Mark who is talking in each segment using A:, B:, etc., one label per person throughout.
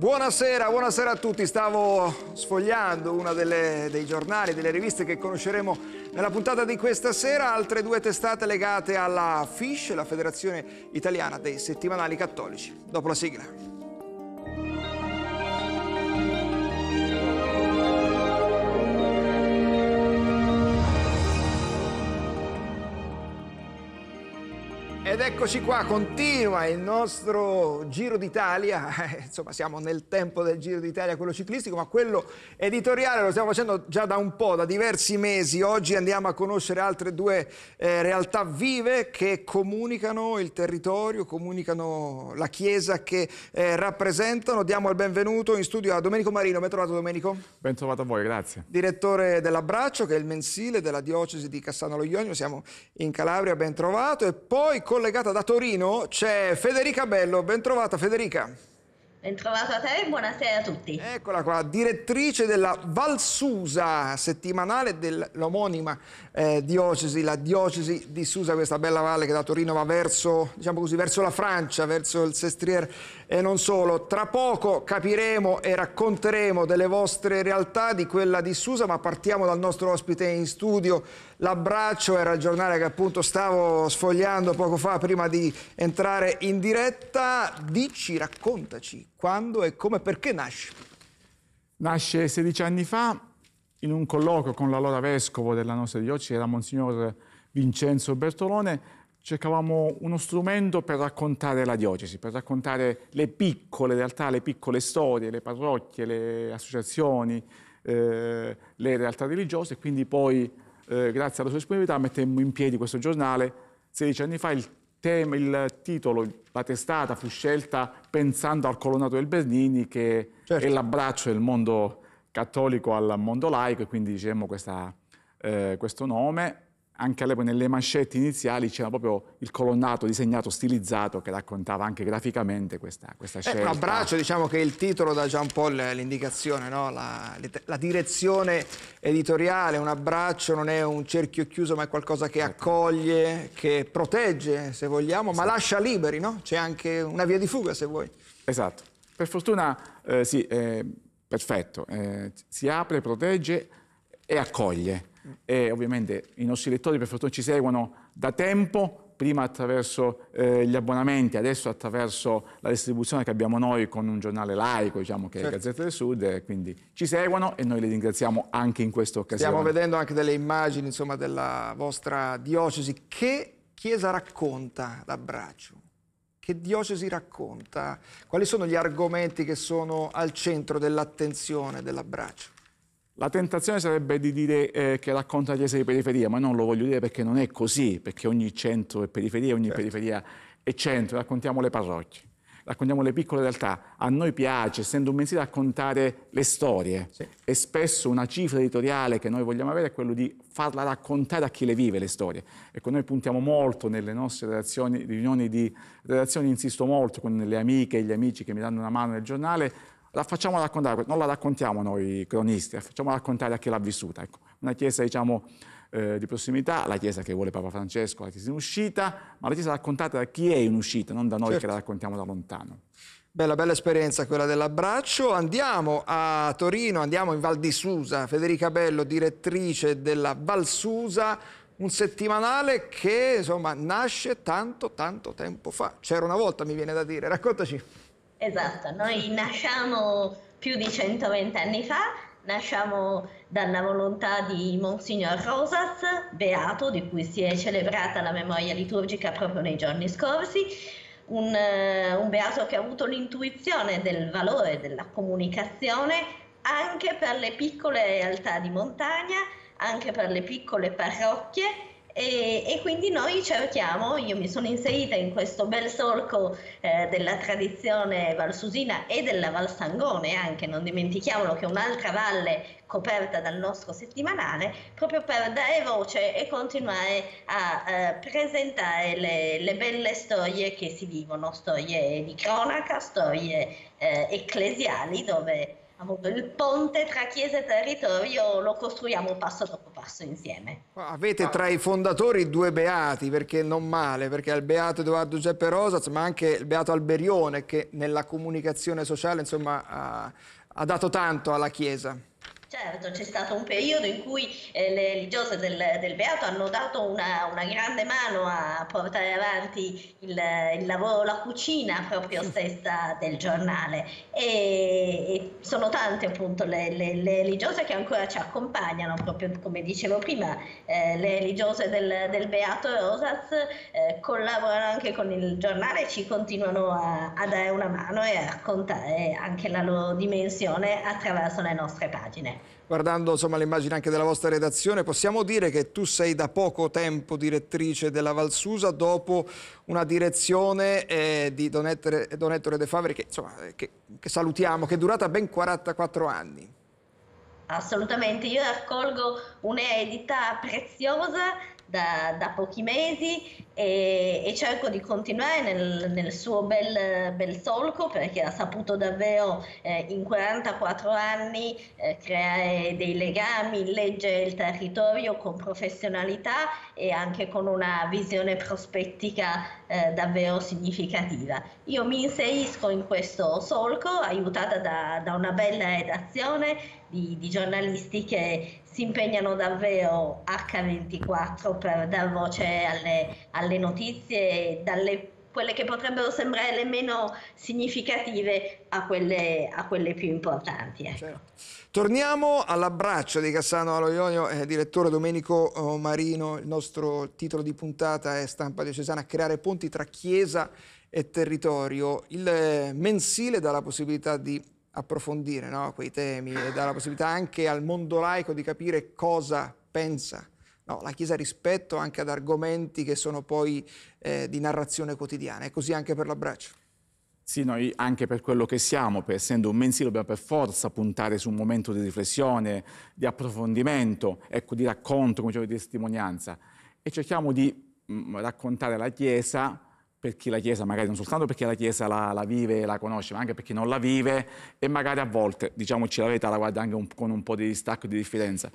A: Buonasera, buonasera a tutti. Stavo sfogliando delle, dei giornali, delle riviste che conosceremo nella puntata di questa sera, altre due testate legate alla FISH, la Federazione Italiana dei Settimanali Cattolici. Dopo la sigla. Eccoci qua, continua il nostro Giro d'Italia, insomma siamo nel tempo del Giro d'Italia, quello ciclistico, ma quello editoriale lo stiamo facendo già da un po', da diversi mesi. Oggi andiamo a conoscere altre due eh, realtà vive che comunicano il territorio, comunicano la Chiesa che eh, rappresentano. Diamo il benvenuto in studio a Domenico Marino. Ben trovato Domenico.
B: Ben trovato a voi, grazie.
A: Direttore dell'Abbraccio, che è il mensile della diocesi di Cassano lo Ionio, siamo in Calabria, ben trovato. E poi collegato da Torino c'è Federica Bello. Ben trovata Federica.
C: Bentrovato a te e buonasera a tutti.
A: Eccola qua, direttrice della Valsusa, settimanale dell'omonima eh, diocesi, la diocesi di Susa, questa bella valle che da Torino va verso, diciamo così, verso la Francia, verso il Sestriere e non solo. Tra poco capiremo e racconteremo delle vostre realtà, di quella di Susa, ma partiamo dal nostro ospite in studio. L'abbraccio era il giornale che appunto stavo sfogliando poco fa prima di entrare in diretta. Dici, raccontaci quando e come, perché nasce?
B: Nasce 16 anni fa in un colloquio con l'allora vescovo della nostra diocesi, era Monsignor Vincenzo Bertolone, cercavamo uno strumento per raccontare la diocesi, per raccontare le piccole realtà, le piccole storie, le parrocchie, le associazioni, eh, le realtà religiose, quindi poi, eh, grazie alla sua disponibilità, mettemmo in piedi questo giornale. 16 anni fa il tema, il titolo, la testata fu scelta pensando al colonnato del Bernini che certo. è l'abbraccio del mondo cattolico al mondo laico e quindi diciamo questa, eh, questo nome. Anche all'epoca nelle manchette iniziali c'era proprio il colonnato disegnato, stilizzato, che raccontava anche graficamente questa, questa eh, scelta.
A: Eh, l'abbraccio, diciamo che il titolo dà già un po' l'indicazione, no? la, la, direzione editoriale, un abbraccio non è un cerchio chiuso, ma è qualcosa che certo. accoglie, che protegge, se vogliamo, ma esatto. lascia liberi, no? C'è anche una via di fuga, se vuoi.
B: Esatto. Per fortuna, eh, sì, eh, perfetto. Eh, si apre, protegge e accoglie e ovviamente i nostri lettori per fortuna ci seguono da tempo, prima attraverso eh, gli abbonamenti, adesso attraverso la distribuzione che abbiamo noi con un giornale laico, diciamo che certo. è Gazzetta del Sud, e quindi ci seguono e noi li ringraziamo anche in questa occasione.
A: Stiamo vedendo anche delle immagini insomma, della vostra diocesi. Che chiesa racconta l'abbraccio? Che diocesi racconta? Quali sono gli argomenti che sono al centro dell'attenzione dell'abbraccio?
B: La tentazione sarebbe di dire eh, che racconta chiesa di periferia, ma non lo voglio dire perché non è così, perché ogni centro è periferia, ogni certo. periferia è centro, raccontiamo le parrocchie, raccontiamo le piccole realtà. A noi piace, essendo un mensile, raccontare le storie sì. e spesso una cifra editoriale che noi vogliamo avere è quello di farla raccontare a chi le vive le storie. Ecco, noi puntiamo molto nelle nostre relazioni, riunioni di redazione, insisto molto con le amiche e gli amici che mi danno una mano nel giornale, la facciamo raccontare, non la raccontiamo noi cronisti, la facciamo raccontare a chi l'ha vissuta. Ecco, una chiesa, diciamo, eh, di prossimità, la chiesa che vuole Papa Francesco, la chiesa in uscita, ma la chiesa raccontata da chi è in uscita, non da noi certo. che la raccontiamo da lontano.
A: Bella, bella esperienza quella dell'abbraccio. Andiamo a Torino, andiamo in Val di Susa. Federica Bello, direttrice della Val Susa, un settimanale che insomma nasce tanto, tanto tempo fa. C'era una volta, mi viene da dire. Raccontaci.
C: Esatto, noi nasciamo più di 120 anni fa, nasciamo dalla volontà di Monsignor Rosas, beato, di cui si è celebrata la memoria liturgica proprio nei giorni scorsi, un, uh, un beato che ha avuto l'intuizione del valore della comunicazione anche per le piccole realtà di montagna, anche per le piccole parrocchie e, e, quindi noi cerchiamo, io mi sono inserita in questo bel solco eh, della tradizione valsusina e della Val Sangone anche, non dimentichiamolo che è un'altra valle coperta dal nostro settimanale, proprio per dare voce e continuare a eh, presentare le, le, belle storie che si vivono, storie di cronaca, storie eh, ecclesiali dove appunto, il ponte tra chiesa e territorio lo costruiamo passo dopo passo. percorso insieme.
A: Avete tra i fondatori due beati, perché non male, perché è il beato Edoardo Geppe Rosaz, ma anche il beato Alberione che nella comunicazione sociale insomma, ha, ha dato tanto alla Chiesa.
C: Certo, c'è stato un periodo in cui eh, le religiose del, del, Beato hanno dato una, una, grande mano a portare avanti il, il, lavoro, la cucina proprio stessa del giornale. E, e sono tante appunto le, le, le, religiose che ancora ci accompagnano, proprio come dicevo prima, eh, le religiose del, del Beato Rosaz eh, collaborano anche con il giornale e ci continuano a, a dare una mano e a raccontare anche la loro dimensione attraverso le nostre pagine
A: guardando immagini anche della vostra redazione, possiamo dire che tu sei da poco tempo direttrice della Valsusa dopo una direzione eh, di Don Ettore, Don Ettore De Favre che, insomma, che, che salutiamo, che è durata ben 44 anni.
C: Assolutamente, io raccolgo un'eredità preziosa da, da pochi mesi e, e, cerco di continuare nel, nel suo bel, bel, solco perché ha saputo davvero eh, in 44 anni eh, creare dei legami, leggere il territorio con professionalità e anche con una visione prospettica eh, davvero significativa. Io mi inserisco in questo solco aiutata da, da una bella redazione di, di giornalisti che si impegnano davvero H24 per dar voce alle, alle notizie, dalle quelle che potrebbero sembrare le meno significative a quelle, a quelle più importanti. Ecco. Certo.
A: Torniamo all'abbraccio di Cassano Aloionio, eh, direttore Domenico oh, Marino, il nostro titolo di puntata è Stampa Diocesana, creare ponti tra Chiesa e territorio. Il eh, mensile dà la possibilità di approfondire no, quei temi e dà la possibilità anche al mondo laico di capire cosa pensa no, la Chiesa rispetto anche ad argomenti che sono poi eh, di narrazione quotidiana. È così anche per l'abbraccio.
B: Sì, noi anche per quello che siamo, per, essendo un mensile, dobbiamo per forza puntare su un momento di riflessione, di approfondimento, ecco, di racconto, come dicevo, di testimonianza. E cerchiamo di mh, mm, raccontare la Chiesa per chi la Chiesa, magari non soltanto perché la Chiesa la, la, vive e la conosce, ma anche per chi non la vive e magari a volte, diciamoci la verità, la guarda anche un, con un po' di distacco e di diffidenza.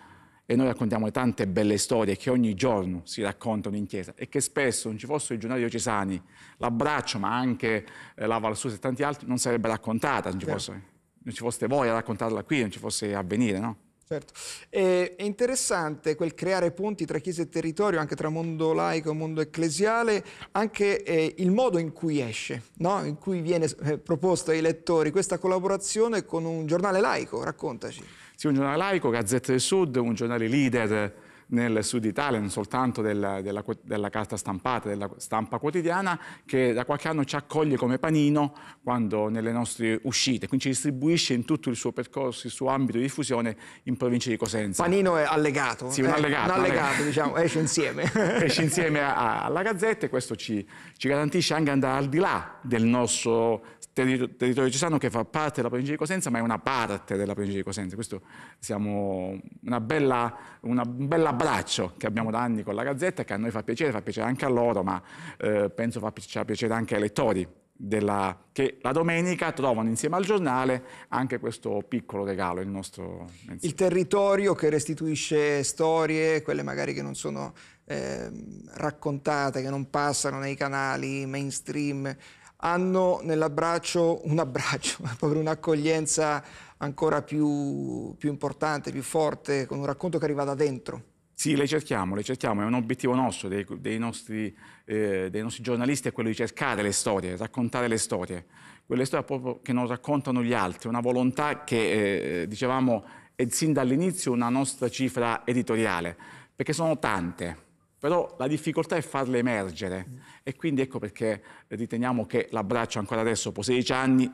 B: E noi raccontiamo tante belle storie che ogni giorno si raccontano in chiesa e che spesso non ci fossero i giornali diocesani, l'abbraccio, ma anche eh, la Valsusa e tanti altri, non sarebbe raccontata, non ci, fosse, non ci foste voi a raccontarla qui, non ci fosse avvenire, no?
A: Certo. È interessante quel creare ponti tra chiesa e territorio, anche tra mondo laico e mondo ecclesiale, anche eh, il modo in cui esce, no? in cui viene eh, proposto ai lettori questa collaborazione con un giornale laico. Raccontaci.
B: Sì, un giornale laico, Gazzetta del Sud, un giornale leader nel sud Italia, non soltanto della, della, della, carta stampata, della stampa quotidiana, che da qualche anno ci accoglie come panino quando nelle nostre uscite, quindi ci distribuisce in tutto il suo percorso, il suo ambito di diffusione in provincia di Cosenza.
A: Panino è allegato.
B: Sì, un allegato.
A: Eh, un allegato, diciamo, esce insieme.
B: esce insieme a, alla Gazzetta e questo ci, ci garantisce anche andare al di là del nostro territorio cesano che fa parte della provincia di Cosenza, ma è una parte della provincia di Cosenza. Questo siamo una bella, una, un bel abbraccio che abbiamo da anni con la Gazzetta, che a noi fa piacere, fa piacere anche a loro, ma eh, penso fa piacere anche ai lettori. Della, che la domenica trovano insieme al giornale anche questo piccolo regalo, il nostro.
A: Il territorio che restituisce storie, quelle magari che non sono eh, raccontate, che non passano nei canali mainstream, hanno nell'abbraccio un abbraccio, proprio un'accoglienza ancora più, più importante, più forte, con un racconto che arriva da dentro.
B: Sì, le cerchiamo, le cerchiamo, è un obiettivo nostro, dei, dei, nostri, eh, dei, nostri, giornalisti, è quello di cercare le storie, raccontare le storie, quelle storie proprio che non raccontano gli altri, una volontà che, eh, dicevamo, è sin dall'inizio una nostra cifra editoriale, perché sono tante, però la difficoltà è farle emergere. E quindi ecco perché riteniamo che l'abbraccio ancora adesso, dopo 16 anni,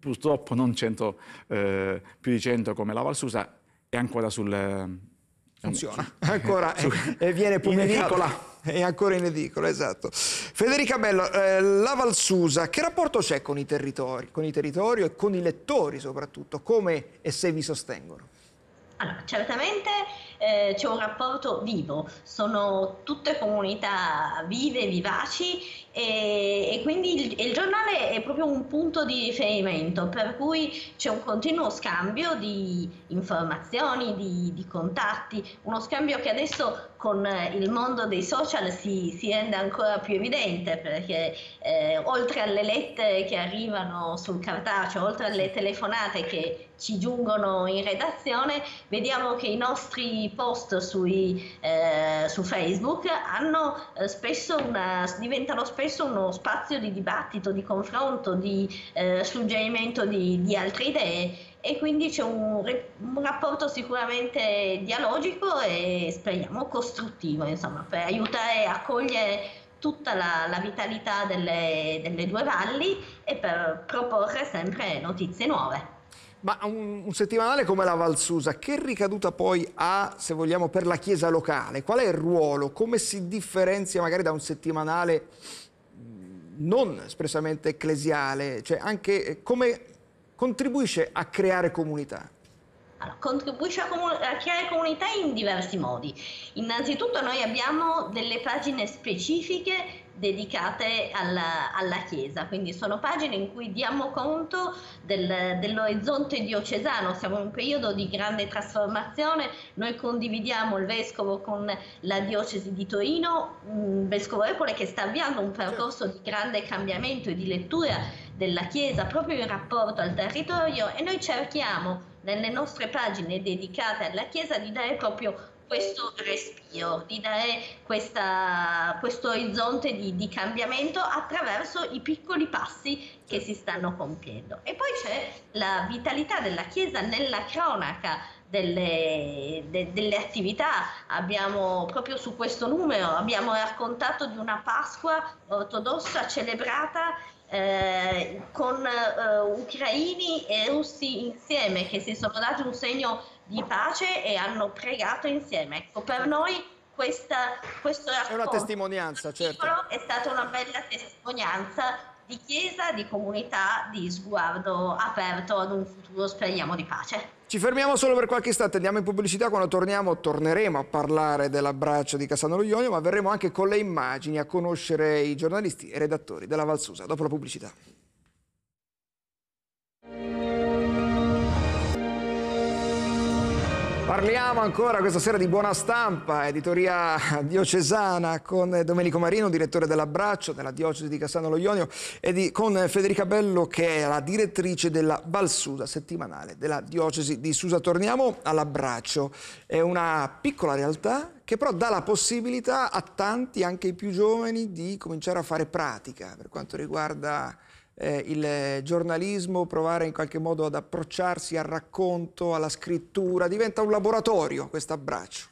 B: purtroppo non 100, eh, più di 100 come la Valsusa, è ancora sul... Eh,
A: Funziona, ancora su, è, viene pubblicato. È ancora in edicola, esatto. Federica Bello, eh, la Valsusa, che rapporto c'è con i territori, con i territori e con i lettori soprattutto? Come e se vi sostengono?
C: Allora, certamente eh, c'è un rapporto vivo, sono tutte comunità vive, vivaci e, e quindi il, il, giornale è proprio un punto di riferimento per cui c'è un continuo scambio di informazioni, di, di contatti, uno scambio che adesso con il mondo dei social si, si rende ancora più evidente perché eh, oltre alle lettere che arrivano sul cartaceo, oltre alle telefonate che ci giungono in redazione, vediamo che i nostri post sui, eh, su Facebook hanno, eh, spesso una, diventano spesso uno spazio di dibattito, di confronto, di eh, suggerimento di, di altre idee e quindi c'è un, un, rapporto sicuramente dialogico e speriamo costruttivo, insomma, per aiutare a cogliere tutta la, la vitalità delle, delle due valli e per proporre sempre notizie nuove.
A: Ma un, un, settimanale come la Valsusa, che ricaduta poi ha, se vogliamo, per la Chiesa locale? Qual è il ruolo? Come si differenzia magari da un settimanale non espressamente ecclesiale? Cioè anche eh, come contribuisce a creare comunità?
C: Contribuisce a, a, creare comunità in diversi modi. Innanzitutto noi abbiamo delle pagine specifiche dedicate alla, alla, Chiesa, quindi sono pagine in cui diamo conto del, dell'orizzonte diocesano, siamo in un periodo di grande trasformazione, noi condividiamo il Vescovo con la Diocesi di Torino, un Vescovo Epole che sta avviando un percorso di grande cambiamento e di lettura della Chiesa proprio in rapporto al territorio. E noi cerchiamo nelle nostre pagine dedicate alla Chiesa di dare proprio questo respiro, di dare questa, questo orizzonte di, di, cambiamento attraverso i piccoli passi che si stanno compiendo. E poi c'è la vitalità della Chiesa nella cronaca delle, de, delle, attività. Abbiamo proprio su questo numero abbiamo raccontato di una Pasqua ortodossa celebrata eh, con eh, ucraini e russi insieme che si sono dati un segno di pace e hanno pregato insieme. Ecco, per noi questa, questo
A: è una testimonianza, certo.
C: È stata una bella testimonianza di chiesa, di comunità, di sguardo aperto ad un futuro, speriamo, di pace.
A: Ci fermiamo solo per qualche istante, andiamo in pubblicità, quando torniamo torneremo a parlare dell'abbraccio di Cassano Ionio, ma verremo anche con le immagini a conoscere i giornalisti e redattori della Valsusa, dopo la pubblicità. Parliamo ancora questa sera di Buona Stampa, editoria diocesana, con Domenico Marino, direttore dell'Abbraccio della diocesi di Cassano Lo Ionio, e di, con Federica Bello, che è la direttrice della Valsusa settimanale della diocesi di Susa. Torniamo all'Abbraccio, è una piccola realtà che però dà la possibilità a tanti, anche i più giovani, di cominciare a fare pratica per quanto riguarda eh, il giornalismo, provare in qualche modo ad approcciarsi al racconto, alla scrittura, diventa un laboratorio questo abbraccio.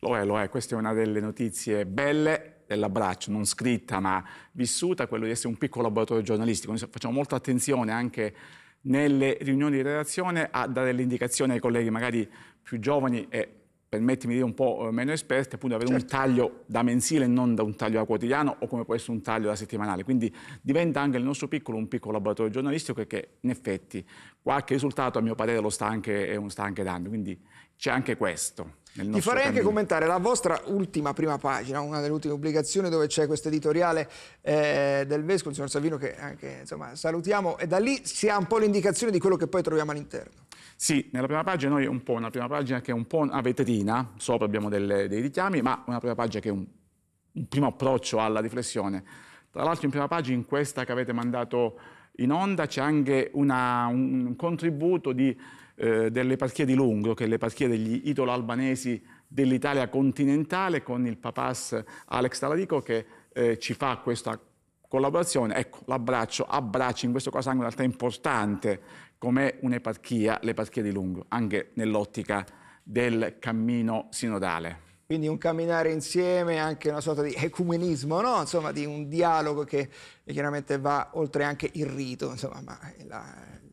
B: Lo è, lo è, questa è una delle notizie belle dell'abbraccio, non scritta ma vissuta, quello di essere un piccolo laboratorio giornalistico. Noi facciamo molta attenzione anche nelle riunioni di redazione a dare delle indicazioni ai colleghi magari più giovani e permettimi di dire un po' eh, meno esperti, appunto avere certo. un taglio da mensile e non da un taglio da quotidiano o come può essere un taglio da settimanale. Quindi diventa anche il nostro piccolo un piccolo laboratorio giornalistico che in effetti qualche risultato a mio parere lo sta anche, sta anche dando. Quindi c'è anche questo.
A: Ti farei anche commentare la vostra ultima prima pagina, una delle ultime pubblicazioni dove c'è questo editoriale eh, del Vescovo, il signor Savino, che anche insomma, salutiamo, e da lì si ha un po' l'indicazione di quello che poi troviamo all'interno.
B: Sì, nella prima pagina noi un po' una prima pagina che è un po' una vetrina, sopra abbiamo delle, dei richiami, ma una prima pagina che è un, un primo approccio alla riflessione. Tra l'altro in prima pagina, in questa che avete mandato in onda, c'è anche una, un contributo di, eh, dell'eparchia di Lungro, che è l'eparchia degli italo-albanesi dell'Italia continentale, con il papas Alex Talarico che eh, ci fa questa collaborazione. Ecco, l'abbraccio, abbraccio in questo caso anche una realtà importante come un'eparchia, l'eparchia di Lungo, anche nell'ottica del cammino sinodale.
A: Quindi un camminare insieme, anche una sorta di ecumenismo, no? insomma di un dialogo che chiaramente va oltre anche il rito, insomma, ma la,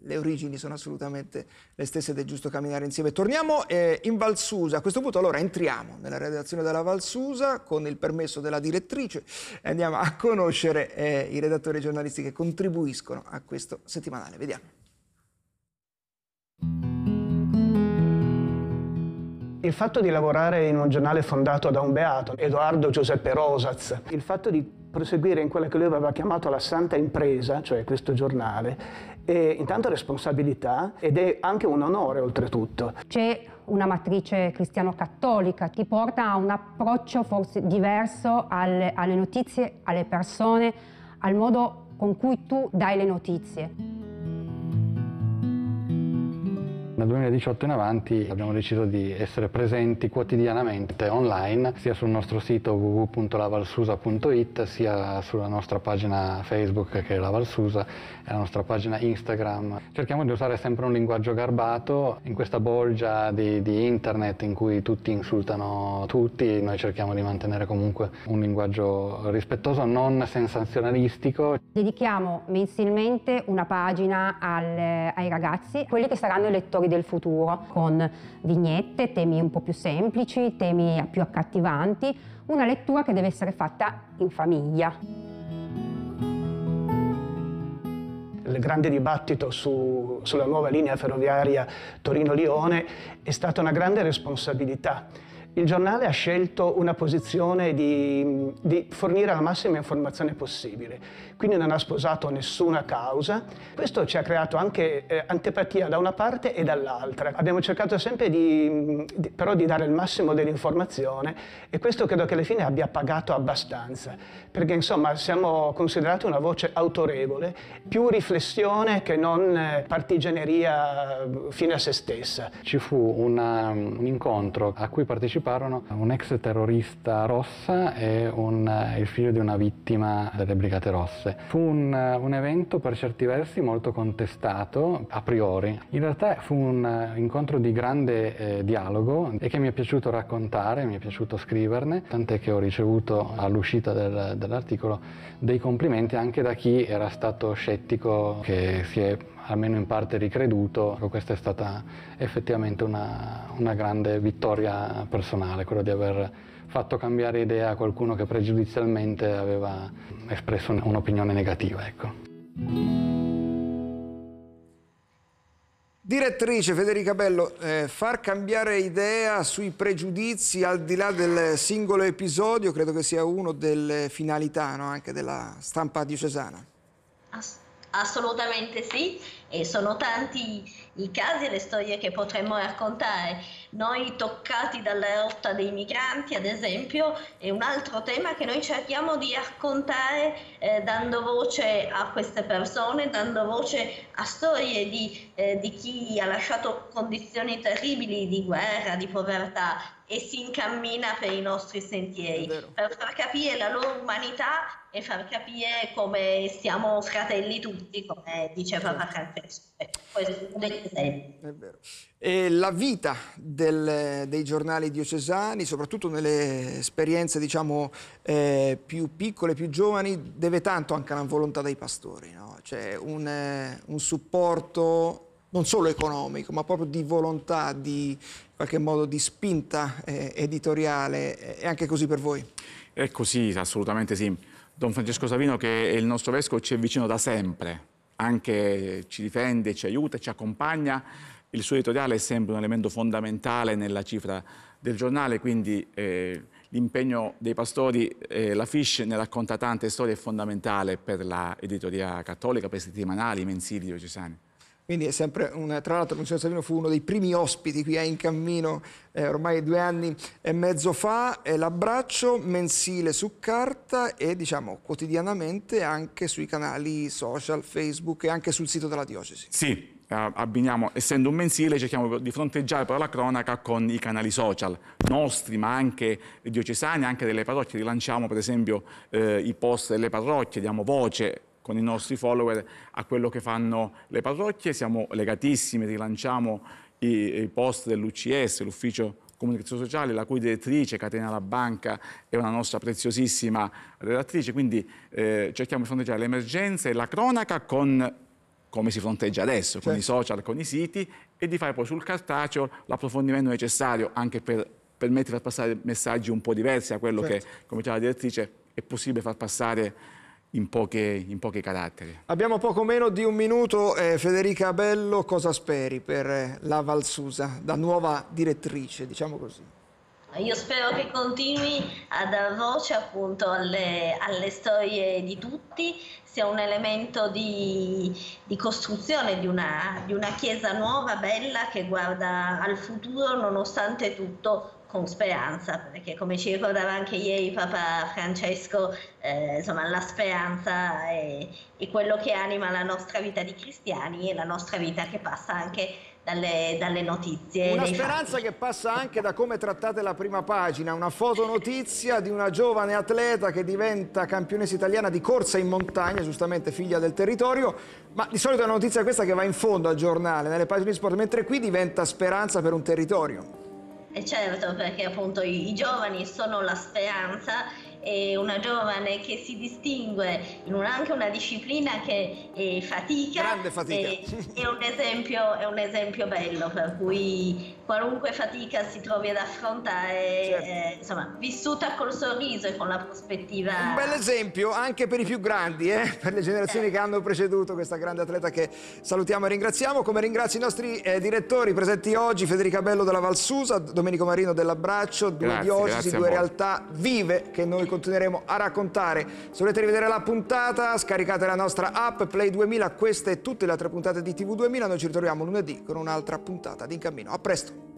A: le origini sono assolutamente le stesse ed è giusto camminare insieme. Torniamo eh, in Valsusa, a questo punto allora entriamo nella redazione della Valsusa con il permesso della direttrice e andiamo a conoscere eh, i redattori giornalisti che contribuiscono a questo settimanale. Vediamo.
D: Il fatto di lavorare in un giornale fondato da un beato, Edoardo Giuseppe Rosaz, il fatto di proseguire in quella che lui aveva chiamato la santa impresa, cioè questo giornale, è intanto responsabilità ed è anche un onore oltretutto.
E: C'è una matrice cristiano-cattolica che porta a un approccio forse diverso alle, alle notizie, alle persone, al modo con cui tu dai le notizie.
F: Nel 2018 in avanti abbiamo deciso di essere presenti quotidianamente online, sia sul nostro sito www.lavalsusa.it, sia sulla nostra pagina Facebook che è La Valsusa e la nostra pagina Instagram. Cerchiamo di usare sempre un linguaggio garbato, in questa bolgia di, di internet in cui tutti insultano tutti, noi cerchiamo di mantenere comunque un linguaggio rispettoso, non sensazionalistico.
E: Dedichiamo mensilmente una pagina al, ai ragazzi, quelli che saranno i lettori del futuro, con vignette, temi un po' più semplici, temi più accattivanti, una lettura che deve essere fatta in famiglia.
D: Il grande dibattito su, sulla nuova linea ferroviaria Torino-Lione è stata una grande responsabilità il giornale ha scelto una posizione di, di, fornire la massima informazione possibile, quindi non ha sposato nessuna causa. Questo ci ha creato anche eh, antipatia da una parte e dall'altra. Abbiamo cercato sempre di, di, però di dare il massimo dell'informazione e questo credo che alla fine abbia pagato abbastanza, perché insomma siamo considerati una voce autorevole, più riflessione che non eh, partigianeria fine a se stessa.
F: Ci fu una, un incontro a cui partecipò parteciparono un ex terrorista rossa e un, eh, il figlio di una vittima delle Brigate Rosse. Fu un, eh, un, evento per certi versi molto contestato a priori. In realtà fu un eh, incontro di grande eh, dialogo e che mi è piaciuto raccontare, mi è piaciuto scriverne, tant'è che ho ricevuto all'uscita del, dell'articolo dei complimenti anche da chi era stato scettico che si è almeno in parte ricreduto, questa è stata effettivamente una, una grande vittoria personale, quello di aver fatto cambiare idea a qualcuno che pregiudizialmente aveva espresso un'opinione negativa. Ecco.
A: Direttrice Federica Bello, eh, far cambiare idea sui pregiudizi al di là del singolo episodio credo che sia una delle finalità no? anche della stampa diocesana.
C: Assolutamente. Assolutamente sì, e sono tanti i casi e le storie che potremmo raccontare. Noi toccati dalla rotta dei migranti, ad esempio, è un altro tema che noi cerchiamo di raccontare eh, dando voce a queste persone, dando voce a storie di, eh, di chi ha lasciato condizioni terribili di guerra, di povertà e si incammina per i nostri sentieri, per far capire la loro umanità e far capire come siamo fratelli tutti, come dice Papa Francesco. È vero.
A: E la vita del, dei giornali diocesani, soprattutto nelle esperienze diciamo, eh, più piccole, più giovani, deve tanto anche alla volontà dei pastori. No? C'è un, eh, un supporto non solo economico, ma proprio di volontà, di in qualche modo di spinta eh, editoriale. È anche così per voi?
B: È così, assolutamente sì. Don Francesco Savino, che è il nostro vescovo, ci è vicino da sempre, anche ci difende, ci aiuta, ci accompagna. Il suo editoriale è sempre un elemento fondamentale nella cifra del giornale, quindi eh, l'impegno dei pastori, eh, la Fish ne racconta tante storie, è fondamentale per l'editoria cattolica, per i settimanali, i mensili diocesani.
A: Quindi è sempre un, tra l'altro Monsignor Savino fu uno dei primi ospiti qui a In Cammino eh, ormai due anni e mezzo fa, è l'abbraccio mensile su carta e diciamo quotidianamente anche sui canali social, Facebook e anche sul sito della diocesi.
B: Sì, abbiniamo, essendo un mensile, cerchiamo di fronteggiare però la cronaca con i canali social nostri, ma anche diocesani, anche delle parrocchie. Rilanciamo per esempio eh, i post delle parrocchie, diamo voce con i nostri follower a quello che fanno le parrocchie, siamo legatissimi, rilanciamo i, i post dell'UCS, l'ufficio comunicazione sociale, la cui direttrice Caterina La Banca è una nostra preziosissima redattrice, quindi eh, cerchiamo di fronteggiare l'emergenza e la cronaca con come si fronteggia adesso, certo. con i certo. social, con i siti e di fare poi sul cartaceo l'approfondimento necessario anche per permettere di far passare messaggi un po' diversi a quello certo. che, come diceva la direttrice, è possibile far passare in poche, in poche caratteri.
A: Abbiamo poco meno di un minuto. Eh, Federica Bello, cosa speri per eh, la Valsusa, da nuova direttrice, diciamo così?
C: Io spero che continui a dar voce appunto alle, alle storie di tutti, sia un elemento di, di costruzione di una, di una chiesa nuova, bella, che guarda al futuro nonostante tutto con speranza, perché come ci ricordava anche ieri Papa Francesco, eh, insomma la speranza è, è, quello che anima la nostra vita di cristiani e la nostra vita che passa anche dalle, dalle notizie.
A: Una speranza fatti. che passa anche da come trattate la prima pagina, una fotonotizia di una giovane atleta che diventa campionessa italiana di corsa in montagna, giustamente figlia del territorio, ma di solito è una notizia questa che va in fondo al giornale, nelle pagine di sport, mentre qui diventa speranza per un territorio.
C: E certo, perché appunto i, i giovani sono la speranza è una giovane che si distingue in un, anche una disciplina che è fatica.
A: Grande fatica.
C: È, è, un esempio, è, un esempio, bello, per cui qualunque fatica si trovi ad affrontare, certo. eh, insomma, vissuta col sorriso e con la prospettiva.
A: Un bel esempio anche per i più grandi, eh, per le generazioni eh. che hanno preceduto questa grande atleta che salutiamo e ringraziamo. Come ringrazio i nostri eh, direttori presenti oggi, Federica Bello della Valsusa, Domenico Marino dell'Abbraccio, due grazie, diocesi, due realtà vive che noi continueremo a raccontare. Se volete rivedere la puntata, scaricate la nostra app Play 2000, queste e tutte le altre puntate di TV 2000. Noi ci ritroviamo lunedì con un'altra puntata di In Cammino. A presto!